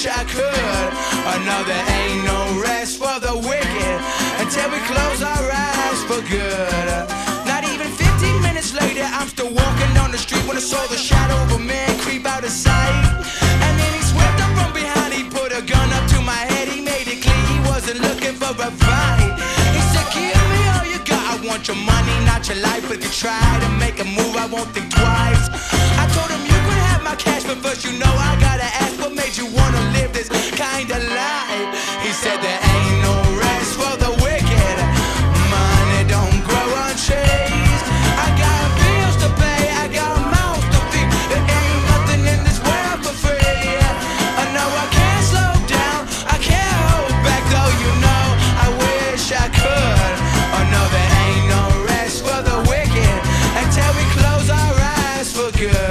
wish I could. I know there ain't no rest for the wicked until we close our eyes for good. Not even 15 minutes later, I'm still walking down the street when I saw the shadow of a man creep out of sight. And then he swept up from behind, he put a gun up to my head, he made it clear he wasn't looking for a fight. He said, Give me all you got, I want your money, not your life. But if you try to make a move, I won't think twice. I told till we close our eyes for good.